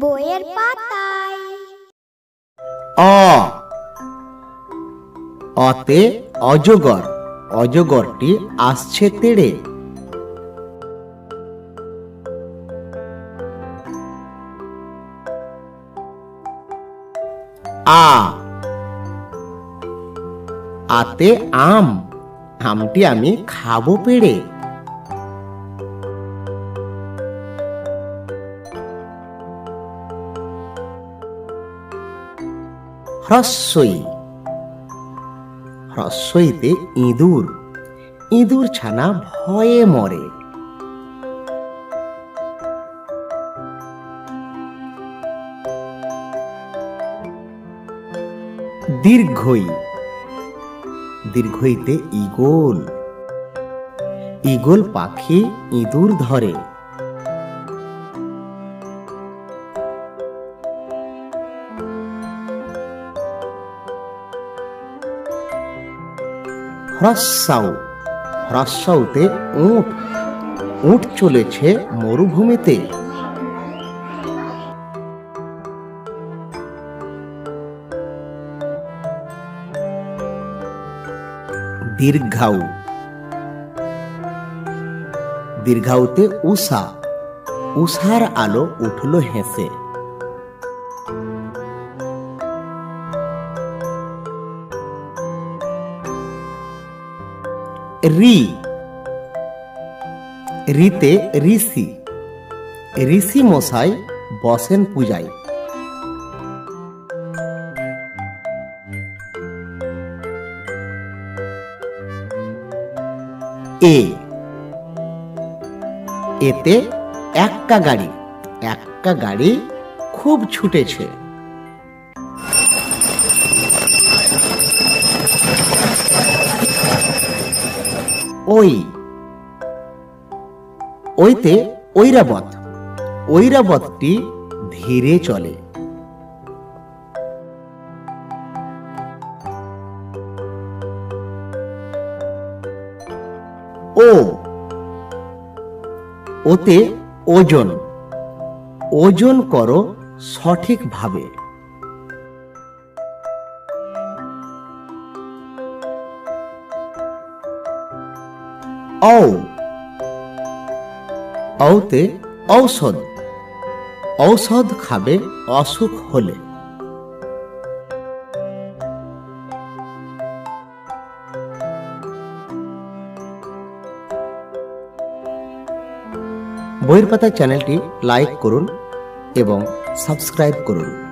বইয়ের পাতায়। অ। অতে অজগর, অজগরটি আসছে তেড়ে। আ। আতে আম, আমটি আমি খাব পেড়ে। হ্রস্বই। হ্রস্বইতে ইঁদুর। ইঁদুর ছানা ভয়ে মরে। দীর্ঘই। দীর্ঘইতে ইগল ইগল পাখি ইঁদুর ধরে। হ্রস্বাউ। হ্রস্বাউতে উট উট চলেছে মরুভূমিতে। দীর্ঘাউ। দীর্ঘাউতে উষা। উষার আলো উঠল হেসে রি। রিতে ঋষি। ঋষি মশাই বসেন পূজায়। এ। এতে একটা গাড়ি একটা গাড়ি খুব ছুটেছে। ওই। ওইতে ঐরাবত। ঐরাবতটি ধীরে চলে। ও। ওতে ওজন। ওজন করো সঠিকভাবে। ঔ। ঔতে ঔষধ। ঔষধ খাবে, অসুখ হলে। বইয়ের পাতা চ্যানেলটি লাইক করুন এবং সাবস্ক্রাইব করুন।